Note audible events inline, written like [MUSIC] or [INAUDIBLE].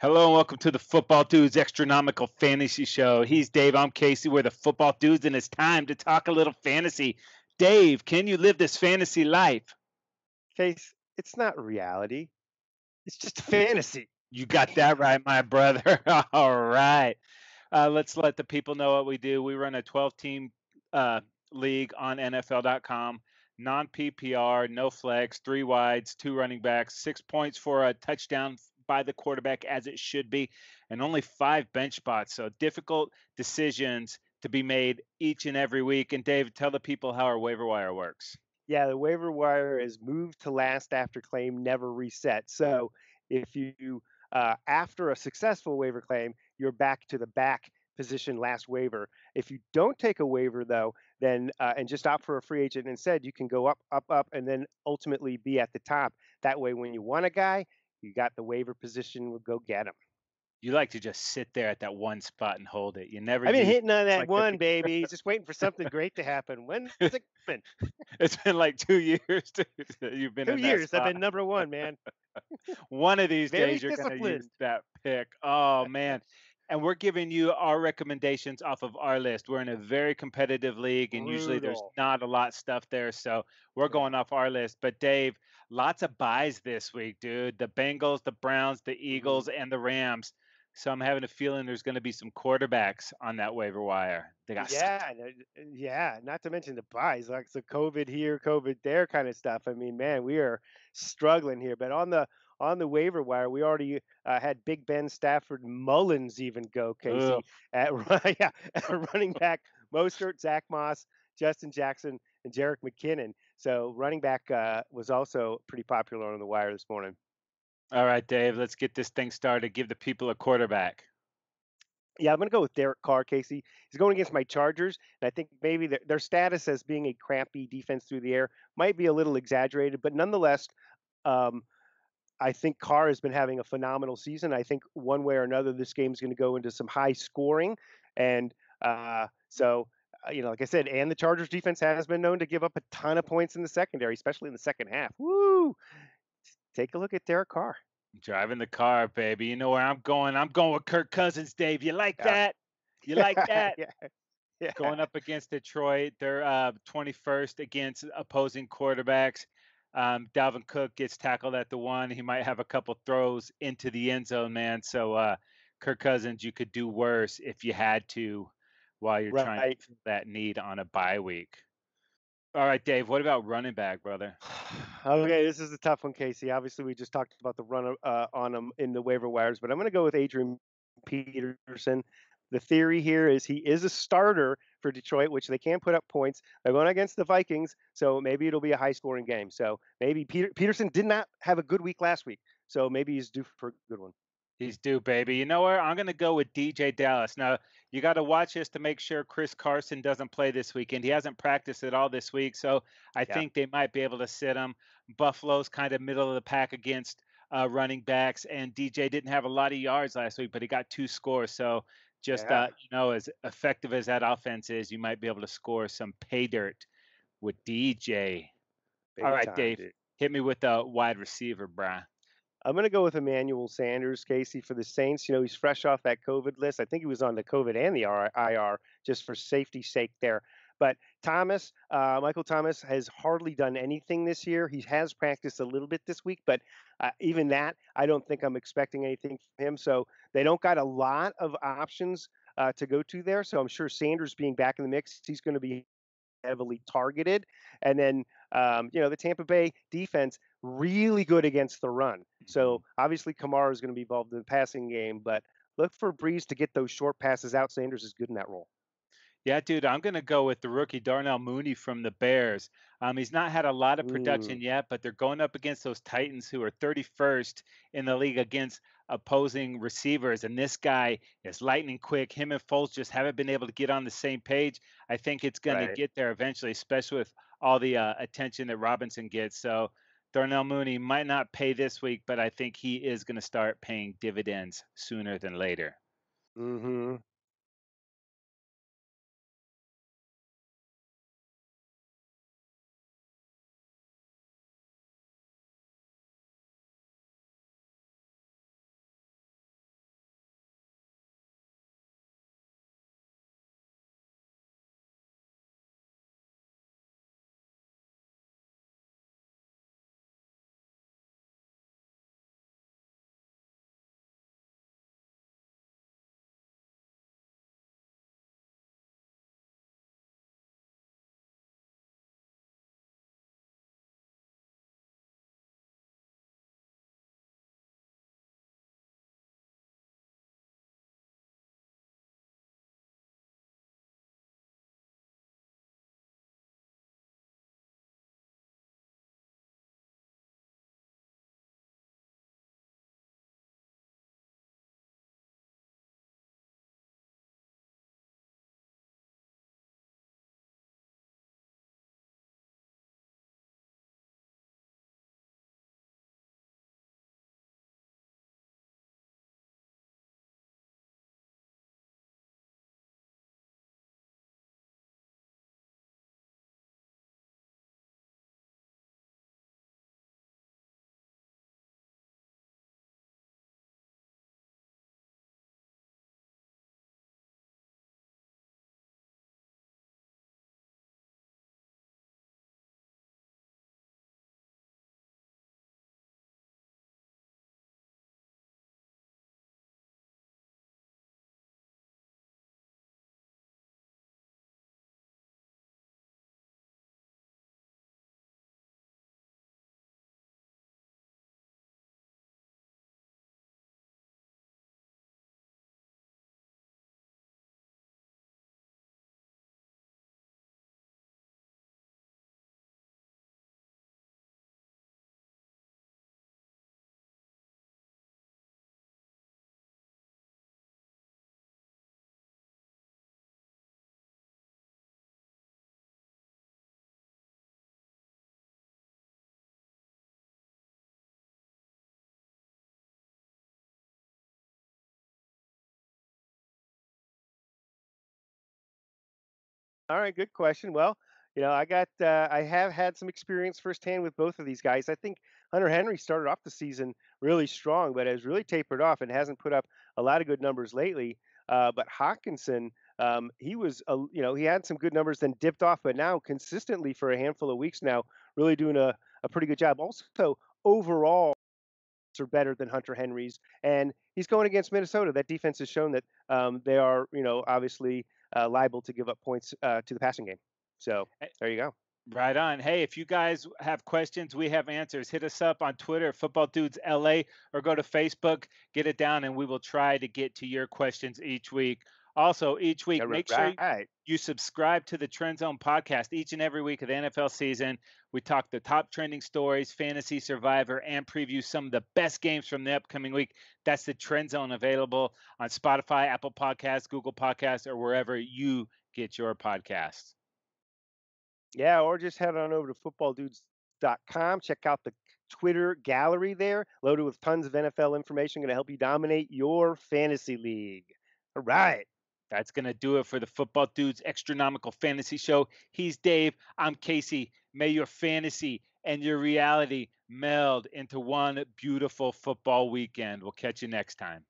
Hello and welcome to the Football Dudes Extranomical Fantasy Show. He's Dave. I'm Casey. We're the Football Dudes, and it's time to talk a little fantasy. Dave, can you live this fantasy life? Case, it's not reality. It's just a fantasy. You got that right, my brother. [LAUGHS] All right. Uh, let's let the people know what we do. We run a 12 team uh, league on NFL.com, non PPR, no flex, three wides, two running backs, six points for a touchdown by the quarterback as it should be, and only five bench spots. So difficult decisions to be made each and every week. And Dave, tell the people how our waiver wire works. Yeah, the waiver wire is moved to last after claim, never reset. So if you uh, after a successful waiver claim, you're back to the back position last waiver. If you don't take a waiver though, then uh, and just opt for a free agent instead, you can go up, up, up, and then ultimately be at the top. That way, when you want a guy, you got the waiver position, we'll go get him. You like to just sit there at that one spot and hold it. You never. I've been hitting on that like one, [LAUGHS] baby. Just waiting for something great to happen. When's [LAUGHS] it coming? it's been like two [LAUGHS] years. You've been two years. I've been number one, man. one of these Very days, you're going to use that pick. Oh man. And we're giving you our recommendations off of our list. We're in a very competitive league, and Brutal. usually there's not a lot stuff there. So we're going off our list. But Dave, lots of byes this week, dude. The Bengals, the Browns, the mm-hmm. Eagles, and the Rams. So I'm having a feeling there's going to be some quarterbacks on that waiver wire. They got yeah, yeah. Not to mention the byes, like the COVID here, COVID there kind of stuff. I mean, man, we are struggling here. But on the on the waiver wire, we already uh, had Big Ben, Stafford, Mullens even go, Casey, at [LAUGHS] yeah, at running [LAUGHS] back, Mostert, Zach Moss, Justin Jackson, and Jerick McKinnon. So running back uh, was also pretty popular on the wire this morning. All right, Dave, let's get this thing started. Give the people a quarterback. Yeah, I'm going to go with Derek Carr, Casey. He's going against my Chargers, and I think maybe their, their status as being a crappy defense through the air might be a little exaggerated, but nonetheless, um, I think Carr has been having a phenomenal season. I think one way or another, this game is going to go into some high scoring. And uh, so, uh, you know, like I said, and the Chargers defense has been known to give up a ton of points in the secondary, especially in the second half. Woo! Take a look at Derek Carr. Driving the car, baby. You know where I'm going. I'm going with Kirk Cousins, Dave. You like yeah. that? [LAUGHS] You like that? yeah. Yeah. Going up against Detroit, they're uh, 21st against opposing quarterbacks. Um, Dalvin Cook gets tackled at the one. He might have a couple throws into the end zone, man. So uh, Kirk Cousins, you could do worse if you had to while you're right. trying to that need on a bye week. All right, Dave. What about running back, brother? [SIGHS] okay, this is a tough one, Casey. Obviously, we just talked about the run uh, on him in the waiver wires, but I'm going to go with Adrian Peterson. The theory here is he is a starter for Detroit, which they can put up points. They're going against the Vikings, so maybe it'll be a high scoring game. So maybe Peter, Peterson did not have a good week last week, so maybe he's due for a good one. He's due, baby. You know what? I'm going to go with DeeJay Dallas. Now, you got to watch this to make sure Chris Carson doesn't play this weekend. He hasn't practiced at all this week, so I yeah. think they might be able to sit him. Buffalo's kind of middle of the pack against uh, running backs, and DeeJay didn't have a lot of yards last week, but he got two scores. So just yeah. uh, you know, as effective as that offense is, you might be able to score some pay dirt with DeeJay. Big All right, time, Dave, dude. hit me with a wide receiver, bruh. I'm going to go with Emmanuel Sanders, Casey, for the Saints. You know, he's fresh off that COVID list. I think he was on the COVID and the IR just for safety's sake there. But Thomas, uh, Michael Thomas, has hardly done anything this year. He has practiced a little bit this week, but uh, even that, I don't think I'm expecting anything from him. So they don't got a lot of options uh, to go to there. So I'm sure Sanders being back in the mix, he's going to be heavily targeted. And then, um, you know, the Tampa Bay defense really good against the run. So mm-hmm. obviously Kamara is going to be involved in the passing game, but look for Brees to get those short passes out. Sanders is good in that role. Yeah, dude, I'm going to go with the rookie Darnell Mooney from the Bears. Um, he's not had a lot of production Ooh. yet, but they're going up against those Titans who are 31st in the league against opposing receivers. And this guy is lightning quick. Him and Foles just haven't been able to get on the same page. I think it's going right. to get there eventually, especially with all the uh, attention that Robinson gets. So Darnell Mooney might not pay this week, but I think he is going to start paying dividends sooner than later. Mm-hmm. All right, good question. Well, you know, I got uh, I have had some experience firsthand with both of these guys. I think Hunter Henry started off the season really strong, but has really tapered off and hasn't put up a lot of good numbers lately. Uh, but Hockenson, um, he was, a, you know, he had some good numbers, then dipped off, but now consistently for a handful of weeks now, really doing a, a pretty good job. Also, overall, are better than Hunter Henry's, and he's going against Minnesota. That defense has shown that um, they are, you know, obviously uh, liable to give up points uh, to the passing game. So eh there you go. Right on. Hey, if you guys have questions, we have answers. Hit us up on Twitter, Football Dudes LA, or go to Facebook, get it down, and we will try to get to your questions each week. Also, each week, make sure you subscribe to the Trend Zone podcast each and every week of the NFL season. We talk the top trending stories, fantasy survivor, and preview some of the best games from the upcoming week. That's the Trend Zone available on Spotify, Apple Podcasts, Google Podcasts, or wherever you get your podcasts. Yeah, or just head on over to footballdudes.com. Check out the Twitter gallery there, loaded with tons of NFL information, going to help you dominate your fantasy league. All right. That's going to do it for the Football Dudes Extranomical Fantasy Show. He's Dave. I'm Casey. May your fantasy and your reality meld into one beautiful football weekend. We'll catch you next time.